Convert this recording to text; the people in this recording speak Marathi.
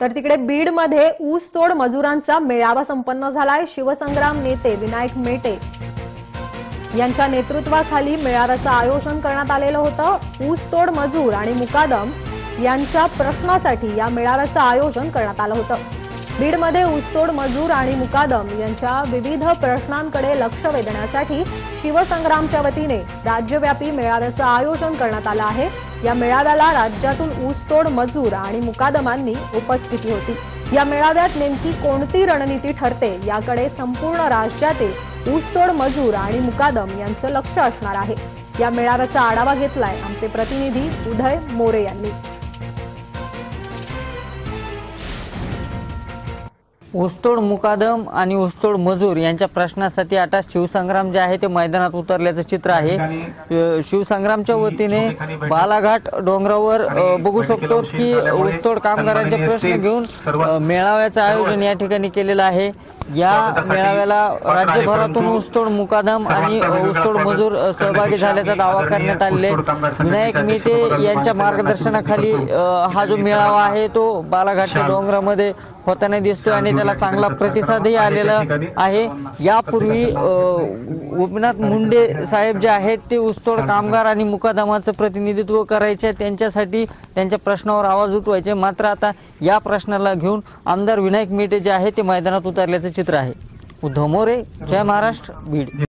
तर तिकडे बीडमध्ये ऊसतोड मजुरांचा मेळावा संपन्न झालाय. शिवसंग्राम नेते विनायक मेटे यांच्या नेतृत्वाखाली मेळाव्याचं आयोजन करण्यात आलेलं होतं. ऊसतोड मजूर आणि मुकादम यांच्या प्रश्नासाठी या मेळाव्याचं आयोजन करण्यात आलं होतं. बीडमध्ये ऊसतोड मजूर आणि मुकादम यांच्या विविध प्रश्नांकडे लक्ष वेधण्यासाठी शिवसंग्रामच्या वतीने राज्यव्यापी मेळाव्याचं आयोजन करण्यात आलं आहे. या मेळाव्याला राज्यातून ऊसतोड मजूर आणि मुकादमांनी उपस्थिती होती. या मेळाव्यात नेमकी कोणती रणनीती ठरते याकडे संपूर्ण राज्यातील ऊसतोड मजूर आणि मुकादम यांचं लक्ष असणार आहे. या मेळाव्याचा आढावा घेतलाय आमचे प्रतिनिधी उदय मोरे यांनी. ऊसतोड मुकादम आणि ऊसतोड मजूर यांच्या प्रश्नासाठी आता शिवसंग्राम जे आहे ते मैदानात उतरल्याचं चित्र आहे. शिवसंग्रामच्या वतीने बालाघाट डोंगरावर बघू शकतो की ऊसतोड कामगारांचे प्रश्न घेऊन मेळाव्याचं आयोजन या ठिकाणी केलेलं आहे. या मेळाव्याला राज्यभरातून ऊसतोड मुकादम आणि ऊसतोड मजूर सहभागी झाल्याचा दावा करण्यात आलेला आहे विनायक मेटे यांच्या मार्गदर्शनाखाली हा जो मेळावा आहे तो बालाघाटच्या डोंगरामध्ये होताना दिसतोय आणि त्याला चांगला प्रतिसादही आलेला आहे. यापूर्वी गोपीनाथ मुंडे साहेब जे आहेत ते ऊसतोड कामगार आणि मुकादमाचं प्रतिनिधित्व करायचे. त्यांच्यासाठी त्यांच्या प्रश्नावर आवाज उठवायचे. मात्र आता या प्रश्नाला घेऊन आमदार विनायक मेटे जे आहे ते मैदानात उतरल्याचं चित्र आहे. उद्धव मोरे जय महाराष्ट्र बीड.